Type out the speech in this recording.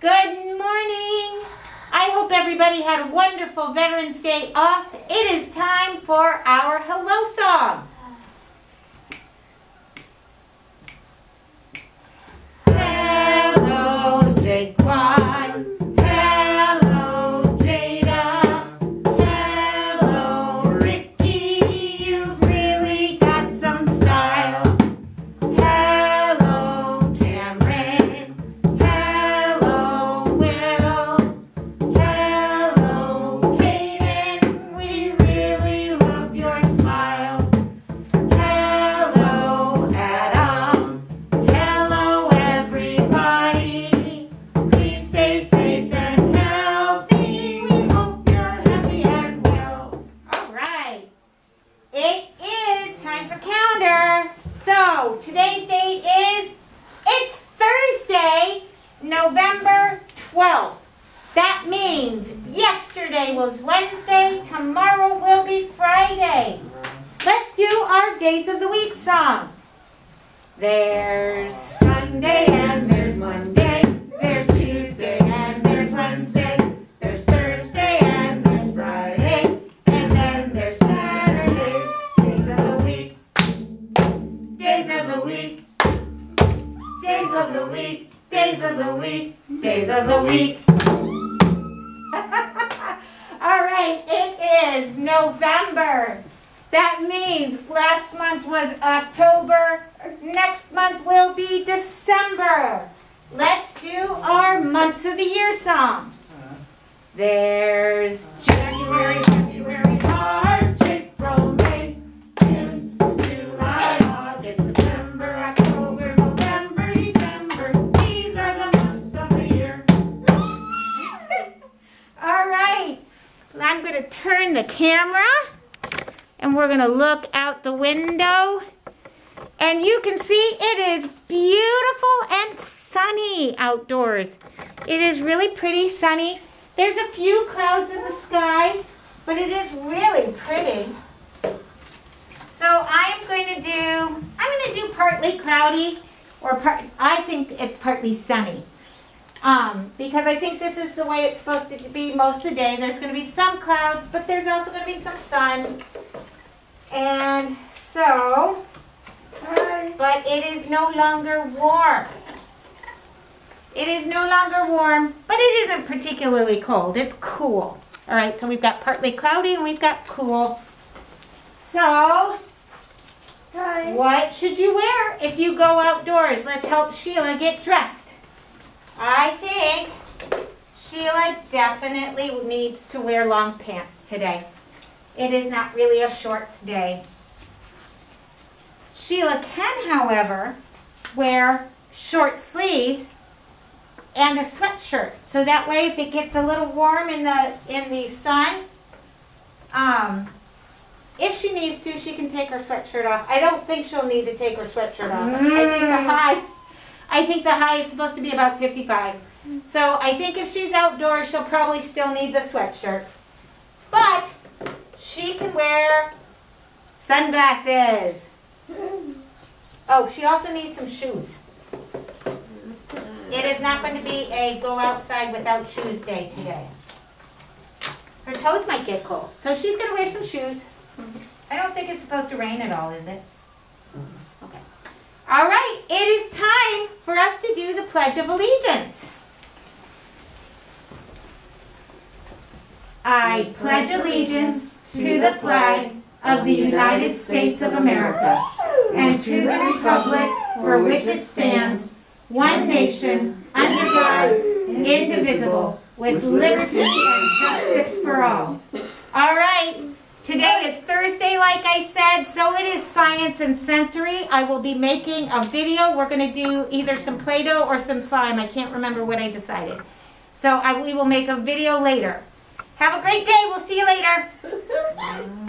Good morning. I hope everybody had a wonderful Veterans Day off. It is time for our hello song. Today's date is it's Thursday, November 12th. That means yesterday was Wednesday, tomorrow will be Friday. Let's do our days of the week song. There's Sunday and there's Monday. Of the week. Days of the week. Days of the week. All right, it is November. That means last month was October. Next month will be December. Let's do our months of the year song. Uh-huh. There's January, to turn the camera and we're going to look out the window. And you can see it is beautiful and sunny outdoors. It is really pretty sunny. There's a few clouds in the sky, but it is really pretty. So I'm going to do, I'm going to do partly cloudy or part, I think it's partly sunny. Um, because I think this is the way it's supposed to be most of the day. There's going to be some clouds, but there's also going to be some sun. And so, but it is no longer warm. It is no longer warm, but it isn't particularly cold. It's cool. All right, so we've got partly cloudy and we've got cool. So, what should you wear if you go outdoors? Let's help Sheila get dressed. I think Sheila definitely needs to wear long pants today. It is not really a shorts day. Sheila can, however, wear short sleeves and a sweatshirt. So that way if it gets a little warm in the in the sun, um, if she needs to, she can take her sweatshirt off. I don't think she'll need to take her sweatshirt off. I think the high I think the high is supposed to be about 55. So I think if she's outdoors, she'll probably still need the sweatshirt. But she can wear sunglasses. Oh, she also needs some shoes. It is not going to be a go outside without shoes day today. Her toes might get cold, so she's going to wear some shoes. I don't think it's supposed to rain at all, is it? Okay. All right, it is time for us to do the Pledge of Allegiance. I pledge allegiance to the flag of the United States of America and to the republic for which it stands, one nation, under God, indivisible, with liberty and justice for all. All right, today is Like I said, so it is science and sensory. I will be making a video. We're going to do either some Play-Doh or some slime. I can't remember what I decided. So I, we will make a video later. Have a great day. We'll see you later.